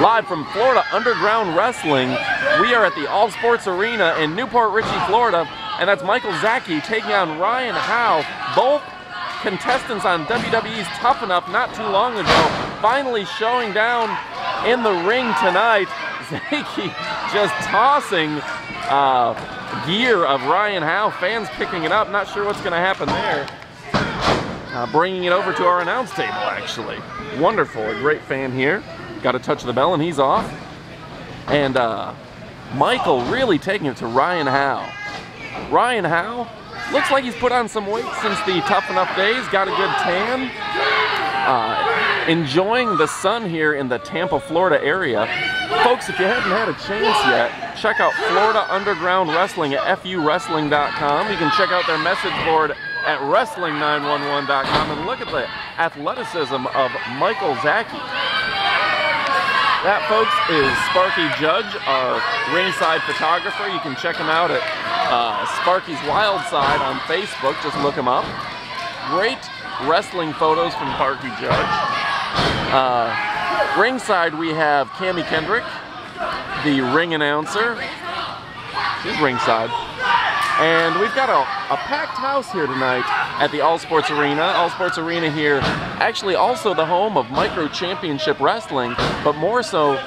Live from Florida Underground Wrestling, we are at the All Sports Arena in New Port Richey, Florida, and that's Mickael Zaki taking on Ryan Howe, both contestants on WWE's Tough Enough not too long ago, finally showing down in the ring tonight. Zaki just tossing uh, gear of Ryan Howe, fans picking it up, not sure what's going to happen there. Uh, bringing it over to our announce table, actually. Wonderful, a great fan here. Got to touch of the bell and he's off. And uh, Mickael really taking it to Ryan Howe. Ryan Howe looks like he's put on some weight since the Tough Enough days. Got a good tan. Uh, enjoying the sun here in the Tampa, Florida area. Folks, if you haven't had a chance yet, check out Florida Underground Wrestling at FUWrestling.com. You can check out their message board at Wrestling911.com and look at the athleticism of Mickael Zaki. That, folks, is Sparky Judge, our ringside photographer. You can check him out at uh, Sparky's Wild Side on Facebook. Just look him up. Great wrestling photos from Sparky Judge. Uh, ringside, we have Cami Kendrick, the ring announcer. She's ringside. And we've got a, a, packed house here tonight at the All Sports Arena. All Sports Arena here, actually also the home of Micro Championship Wrestling, but more so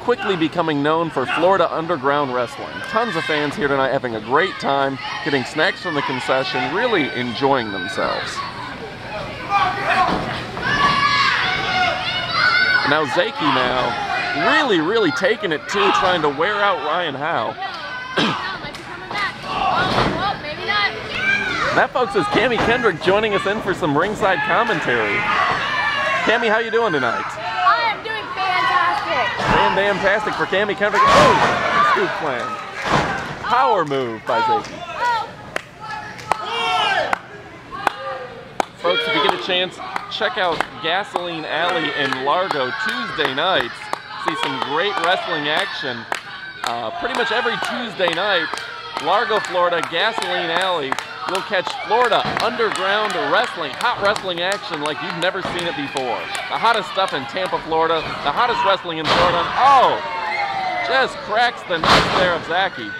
quickly becoming known for Florida Underground Wrestling. Tons of fans here tonight having a great time, getting snacks from the concession, really enjoying themselves. Now Zaki now, really, really taking it too, trying to wear out Ryan Howe. That, folks, is Cami Kendrick joining us in for some ringside commentary. Cami, how you doing tonight? I am doing fantastic. Fantastic for Cami Kendrick. Oh, scoop plan. Power move by Zaki. Folks, if you get a chance, check out Gasoline Alley in Largo Tuesday nights. See some great wrestling action. Uh, pretty much every Tuesday night, Largo, Florida, Gasoline Alley you'll catch Florida underground wrestling, hot wrestling action like you've never seen it before. The hottest stuff in Tampa, Florida, the hottest wrestling in Florida. Oh, just cracks the nuts there of Zaki.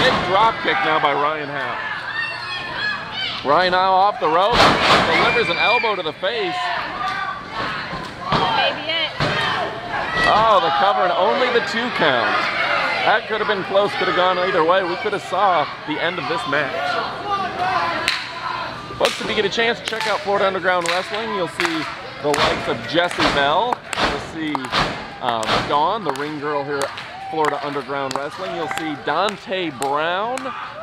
Big drop kick now by Ryan Howe. Ryan Howe off the rope, delivers an elbow to the face. Maybe it. Oh, the cover and only the two count. That could have been close, could have gone either way. We could have saw the end of this match. Folks, if you get a chance, to check out Florida Underground Wrestling. You'll see the likes of Jesse Bell. You'll see um, Dawn, the ring girl here at Florida Underground Wrestling. You'll see Dante Brown,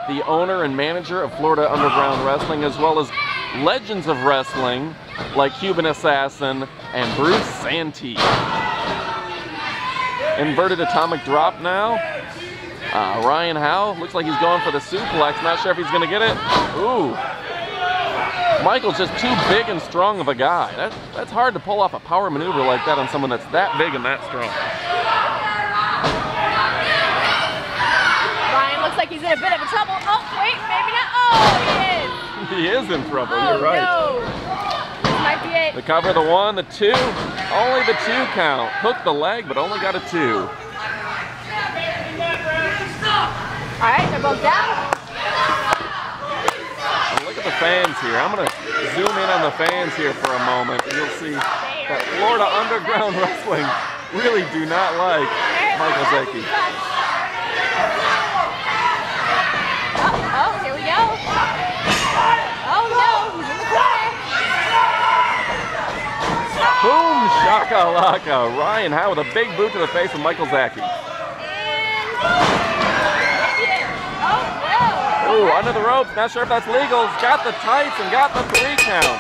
the owner and manager of Florida Underground Wrestling, as well as legends of wrestling like Cuban Assassin and Bruce Santee. Inverted atomic drop now. Uh, Ryan Howe looks like he's going for the suplex. Not sure if he's going to get it. Ooh. Mickael's just too big and strong of a guy. That, that's hard to pull off a power maneuver like that on someone that's that big and that strong. Ryan looks like he's in a bit of a trouble. Oh, wait, maybe not. Oh, he is. he is in trouble. Oh, You're right. No. This might be it. The cover, the one, the two. Only the two count. Hooked the leg, but only got a two. All right, they're both down. look at the fans here. I'm going to zoom in on the fans here for a moment. You'll see that Florida Underground Wrestling really do not like Mickael Zaki. Oh, oh, here we go. Oh no, he's in the corner. Boom, shaka laka. Ryan Howe with a big boot to the face of Mickael Zaki. Oh, Ooh, under the ropes. Not sure if that's legal. Got the tights and got the three count.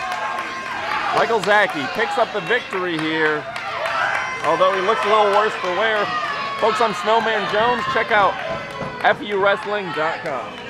Mickael Zaki picks up the victory here. Although he looks a little worse for wear. Folks, I'm Snowman Jones. Check out FUWrestling.com.